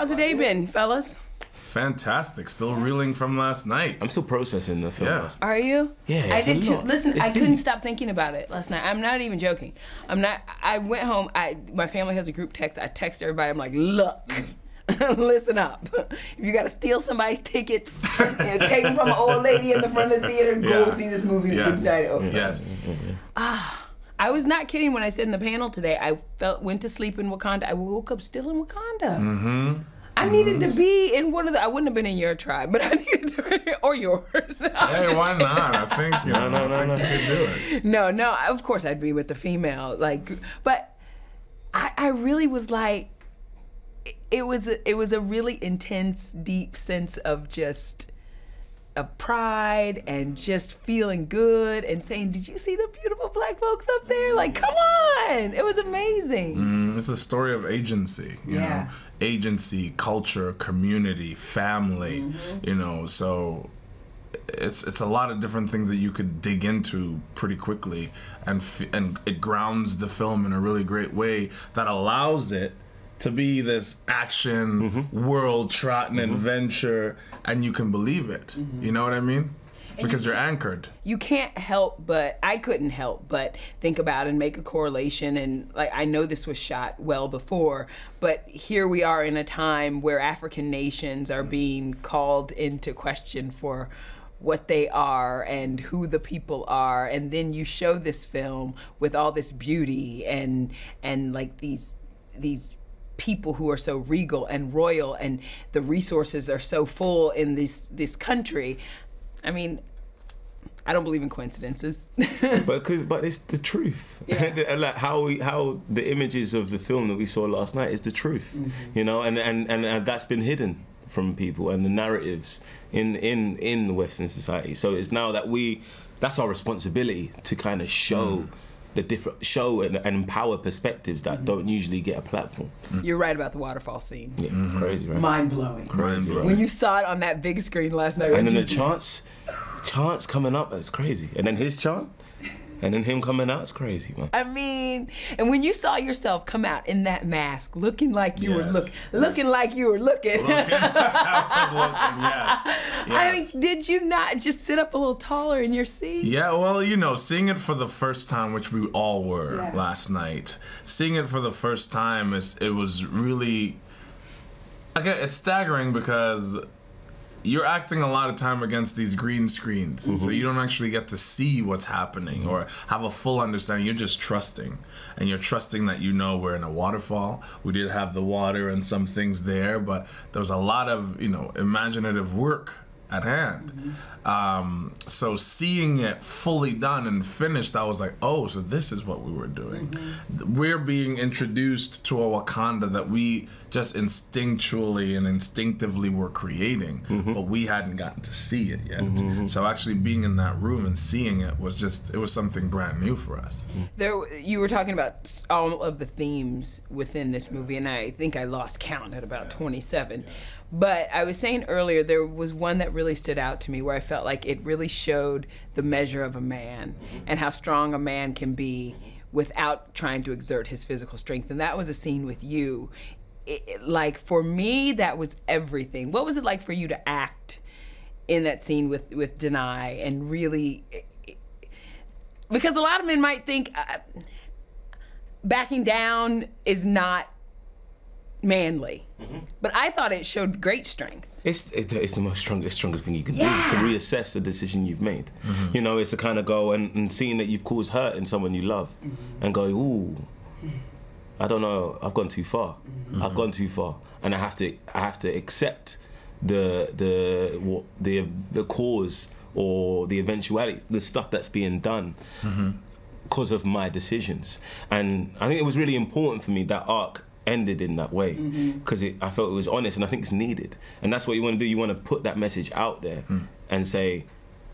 how's the day been, fellas? Fantastic. Still reeling from last night. I'm still processing the film. Yeah. last- Are you? Yeah, I did too. Listen, It's I couldn't deep. stop thinking about it last night. I'm not even joking. I'm not. I went home. I my family has a group text. I text everybody. I'm like, look. Listen up. If you got to steal somebody's tickets and take them from an old lady in the front of the theater, go Yeah. see this movie Yes. tonight. Okay. Yes. Ah. I was not kidding when I said in the panel today. I felt went to sleep in Wakanda. I woke up still in Wakanda. Mm-hmm. I needed to be in one of the. I wouldn't have been in your tribe, but I needed to be, or yours. I'm Hey, just why not? I think you know, no, no, I think no. you could do it. No, no. Of course, I'd be with the female. Like, but I, I really was like, it- it was, a, it was a really intense, deep sense of just, of pride and just feeling good and saying, "Did you see the beautiful black folks up there? Like, come on! It was amazing." Mm, It's a story of agency, you Yeah. know, agency, culture, community, family, Mm-hmm. you know. So it's it's a lot of different things that you could dig into pretty quickly, and f- and it grounds the film in a really great way that allows it to be this action mm-hmm. world trotting mm-hmm. adventure, and you can believe it. Mm-hmm. You know what I mean? Because you're anchored. you can't help but I couldn't help but think about and make a correlation and like I know this was shot well before but here we are in a time where African nations are being called into question for what they are and who the people are and then you show this film with all this beauty and and like these these people who are so regal and royal and the resources are so full in this this country I mean I don't believe in coincidences. But cause, but it's the truth. Yeah. like how we, how the images of the film that we saw last night is the truth. Mm-hmm. You know, and, and, and, and that's been hidden from people and the narratives in in in the Western society. So it's now that we that's our responsibility to kind of show mm. The different show and, and empower perspectives that mm-hmm. don't usually get a platform. Mm. You're right about the waterfall scene. Yeah, mm-hmm. crazy, right? Mind blowing. crazy, right? When you saw it on that big screen last night, and then the chance, chance coming up, it's crazy. And then his chant, and then him coming out, it's crazy, man. I mean, and when you saw yourself come out in that mask, looking like you were look, Yes. looking like you were looking. I was looking, yes. I mean, did you not just sit up a little taller in your seat? Yeah, well, you know, seeing it for the first time, which we all were Yeah. last night, seeing it for the first time is it was really okay. It's staggering because you're acting a lot of time against these green screens, so mm-hmm. you don't actually get to see what's happening or have a full understanding. You're just trusting, and you're trusting that you know we're in a waterfall. We did have the water and some things there, but there was a lot of you know imaginative work at hand. Um, so seeing it fully done and finished, I was like, oh, so this is what we were doing. Mm-hmm. We're being introduced to a Wakanda that we just instinctually and instinctively were creating, mm-hmm. but we hadn't gotten to see it yet. Mm-hmm. So actually being in that room and seeing it was just, it was something brand new for us. There, you were talking about all of the themes within this movie, and I think I lost count at about 27. But I was saying earlier, there was one that really stood out to me where I felt like it really showed the measure of a man and how strong a man can be without trying to exert his physical strength. And that was a scene with you. It, it- like, for me, that was everything. What was it like for you to act in that scene with, with Danai and really because a lot of men might think uh, backing down is not manly, mm-hmm. but I thought it showed great strength. It's it, it's the most strongest strongest thing you can Yeah. do to reassess the decision you've made. Mm-hmm. You know, it's to kind of go and, and seeing that you've caused hurt in someone you love, mm-hmm. and go, ooh, I don't know, I've gone too far. I've gone too far, and I have to I have to accept the the what the the cause or the eventuality, the stuff that's being done because of my decisions. And I think it was really important for me that arc ended in that way mm-hmm. because I felt it was honest and I think it's needed. And that's what you want to do. You want to put that message out there hmm. and say,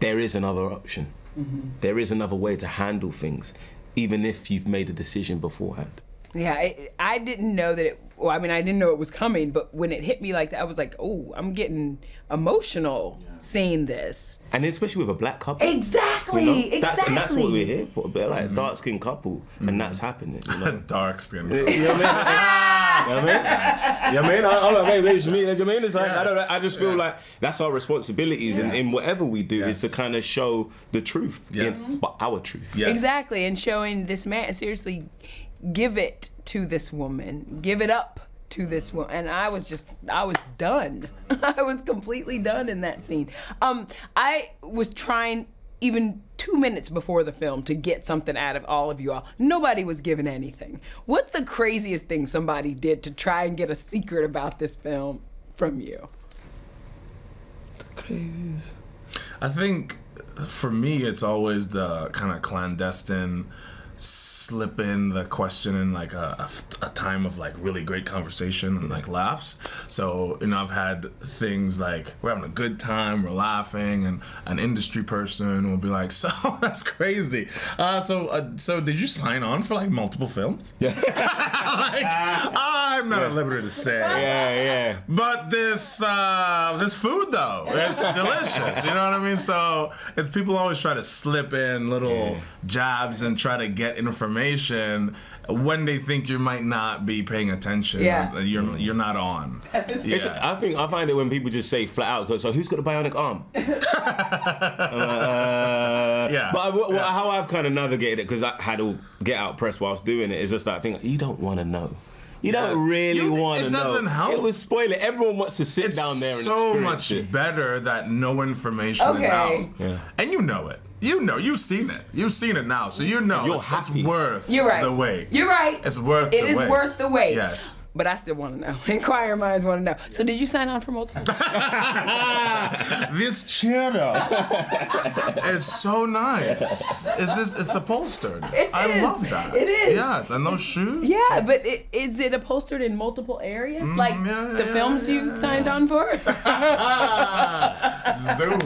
there is another option. Mm-hmm. There is another way to handle things, even if you've made a decision beforehand. Yeah, I, I didn't know that it. Well, I mean, I didn't know it was coming, but when it hit me like that, I was like, "Oh, I'm getting emotional seeing this." And especially with a black couple. Exactly, you know? That's, and that's what we're here for. But like mm-hmm. dark skinned couple, and mm-hmm. that's happening. You know? Dark skin. You know what I You know what I mean? You know what I mean? I, I'm like, wait, wait, you mean? You know what I mean? It's like, I don't I just feel like that's our responsibilities in, in whatever we do is to kind of show the truth. Yes. In, but our truth. Yes. Exactly, and showing this man seriously give it to this woman, give it up to this woman, and I was just, I was done. I was completely done in that scene. Um, I was trying even two minutes before the film to get something out of all of you all. Nobody was given anything. What's the craziest thing somebody did to try and get a secret about this film from you? The craziest. I think for me, it's always the kind of clandestine slip in the question in like a, a, a time of like really great conversation and like laughs. So, you know, I've had things like we're having a good time, we're laughing, and an industry person will be like, So that's crazy. Uh, so, uh, so did you sign on for like multiple films? Yeah. like, I'm not at liberty to say. yeah, yeah. But this uh, this food though, it's delicious. You know what I mean? So it's people always try to slip in little Yeah. jabs and try to get information when they think you might not be paying attention. Yeah. or You're you're not on. Yeah. I think I find it when people just say flat out, so who's got a bionic arm? Uh, Yeah. But I, wh- wh- Yeah. how I've kind of navigated it, because I had all get out press whilst doing it, is just that thing, you don't want to know. You Yes. don't really want to know. it know. doesn't help. It would spoil it. Everyone wants to sit It's down there and so experience much it. better that no information is out. Yeah. And you know it. You know, you've seen it. You've seen it now, so you know You're it's, it's worth You're right. the wait. You're right. It's worth It the is wait. worth the wait. Yes. But I still want to know. Inquirer minds want to know. So did you sign on for multiple? this chair though is so nice. Is this? It's upholstered. I is. love that. It is. Yes, and those shoes. yeah, but it, is it upholstered in multiple areas, like Mm, yeah, the yeah, films yeah, you signed on for? Zoom,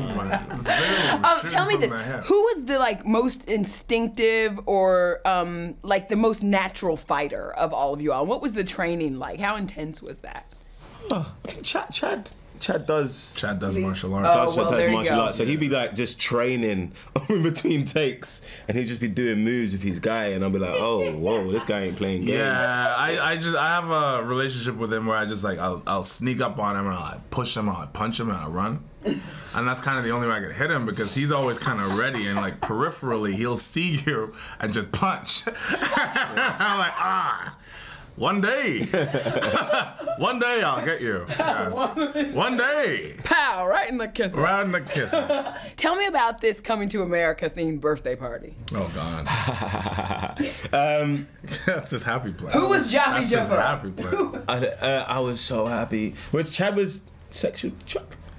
zoom. Um, tell me this. Who was the like most instinctive or um, like the most natural fighter of all of you all? What was the training like? How intense was that? I think Chad, Chad, Chad does. Chad does martial arts. Oh, Does, well, does there you martial go. arts, so he'd be like just training in between takes, and he'd just be doing moves with his guy, and I'd be like, "Oh, whoa, this guy ain't playing games." Yeah, I, I just I have a relationship with him where I just like I'll, I'll sneak up on him and I'll like, push him and I'll punch him and I'll run. And that's kind of the only way I can hit him because he's always kind of ready and like peripherally he'll see you and just punch. I'm like ah, one day, one day I'll get you. Yes. One day, Pow! Right in the kiss. right in the kissing. Tell me about this coming to America themed birthday party. Oh God, um, that's his happy place. Who was Jaffe That's his happy place. I, uh, I was so happy. Was Chad was sexual? Ch-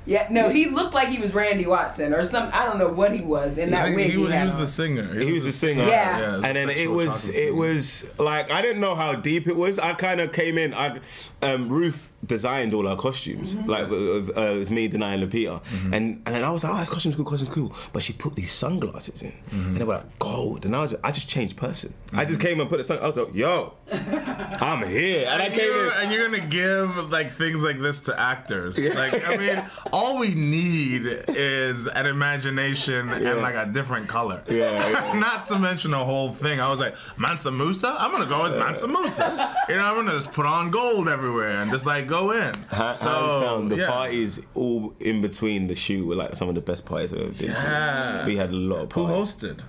Yeah, no, he looked like he was Randy Watson or some. I don't know what he was in I that think wig he, he, was, he had was the singer. He was a singer. Yeah. Yeah, and then it was it singer. was like I didn't know how deep it was. I kind of came in. I um, Ruth designed all our costumes. Mm-hmm. Like uh, uh, it was me, Danai, and Lupita. Mm-hmm. And and then I was like, oh, this costume's cool, costume's cool. But she put these sunglasses in, Mm-hmm. and they were like gold. And I was I just changed person. I just came and put the sun. I was like, yo, I'm here. And I came you're, in. and you're gonna give like things like this to actors. Like I mean, all we need is an imagination and like a different color. Yeah, yeah. Not to mention the whole thing. I was like, Mansa Musa? I'm gonna go as Mansa Musa. You know, I'm gonna just put on gold everywhere and just like go in. Ha- so down, the yeah. parties all in between the shoot were like some of the best parties I've ever been Yeah. to. We had a lot of parties. Who hosted?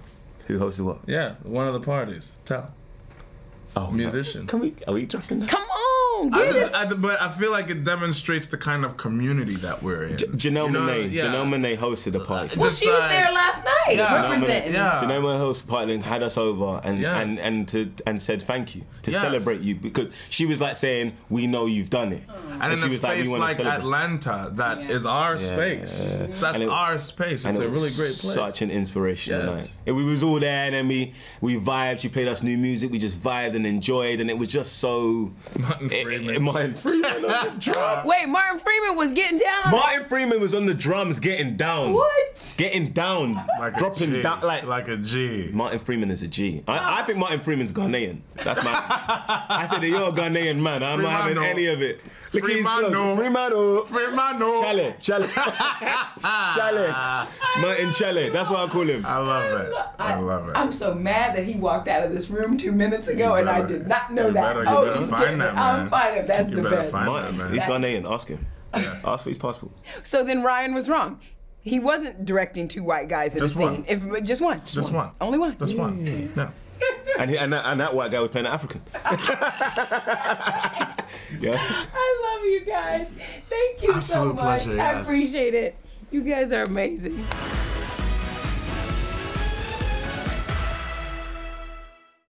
Who hosted what? Yeah, one of the parties. Tell. Oh, Musician. Can we? Are we drunken now? Come on, I get just, it. I, but I feel like it demonstrates the kind of community that we're in. Janelle You know, Monae. yeah. Janelle Monae hosted the party. well, just she was like- there last night Yeah. Janelle representing. Monae- Yeah. Janelle Monae hosted the party and had us over and, Yes. and, and to and said thank you to Yes. celebrate you because she was like saying we know you've done it. And in she a was like, we space wanna like, celebrate. Atlanta, that is our space. That's it- our space. And It's it a really great place. Such an inspirational Yes. night. And we was all there, and then we we vibed. She played us new music. We just vibed and enjoyed, and it was just so. Martin Eh, Freeman. Martin Freeman on the drums. Wait, Martin Freeman was getting down. Martin Freeman was on the drums, getting down. What? Getting down. like dropping G, down like like a G. Martin Freeman is a G. I, I oh. think Martin Freeman's Ghanaian. That's my. I said that you're a Ghanaian man. I'm not having Freemano. any of it. Look at his Freemano. clothes. Freemano. Freemano. Oh. Chale, Chale, Chale, Martin Chale. That's what I call him. I love it. I love it. I'm so mad that he walked out of this room two minutes ago and I did not know you that. better- you oh, better he's find getting that it. I'm man. fine if that's You the better best. find that man. he's Ghanaian. Ask him. Ask for his passport. So then Ryan was wrong. He wasn't directing two white guys in Just a scene. one. If just one. Just one. Only one. Just one. No. And, he, and, that, and that white guy was playing an African. yeah. I love you guys. Thank you so much. pleasure, I appreciate it. You guys are amazing.